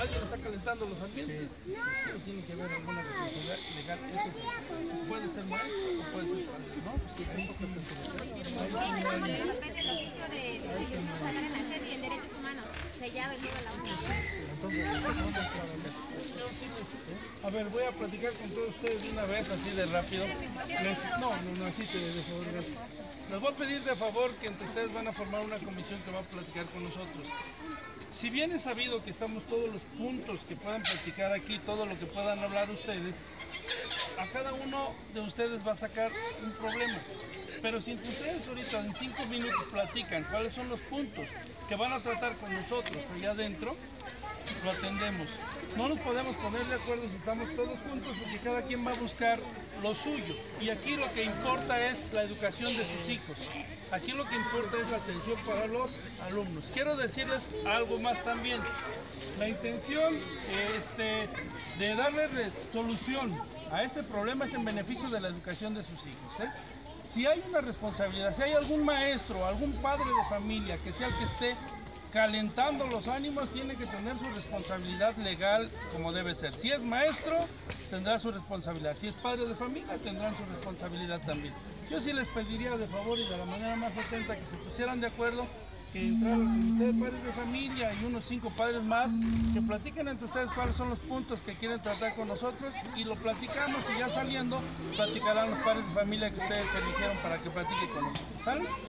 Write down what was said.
¿Alguien está calentando los ambientes? Sí, sí. Tiene que haber alguna responsabilidad legal. Puede ser maestro o puede ser padre, ¿no? Sí, sí, eso es interesante. Tenemos el de a ver, voy a platicar con todos ustedes de una vez, así de rápido. Les- no, no, no, así te de favor, gracias. Les voy a pedir de favor que entre ustedes van a formar una comisión que va a platicar con nosotros. Si bien es sabido que estamos todos los puntos que puedan platicar aquí, todo lo que puedan hablar ustedes, a cada uno de ustedes va a sacar un problema. Pero si entre ustedes ahorita en cinco minutos platican cuáles son los puntos que van a tratar con nosotros allá adentro, lo atendemos. No nos podemos poner de acuerdo si estamos todos juntos porque cada quien va a buscar lo suyo. Y aquí lo que importa es la educación de sus hijos. Aquí lo que importa es la atención para los alumnos. Quiero decirles algo más también. La intención este, de darle res- solución a este problema es en beneficio de la educación de sus hijos. ¿eh? Si hay una responsabilidad, si hay algún maestro, algún padre de familia que sea el que esté calentando los ánimos, tiene que tener su responsabilidad legal como debe ser. Si es maestro, tendrá su responsabilidad. Si es padre de familia, tendrán su responsabilidad también. Yo sí les pediría de favor y de la manera más atenta que se pusieran de acuerdo que entrara el comité de padres de familia y unos cinco padres más, que platiquen entre ustedes cuáles son los puntos que quieren tratar con nosotros y lo platicamos y ya saliendo platicarán los padres de familia que ustedes eligieron para que platiquen con nosotros. ¿Sale?